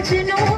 but you know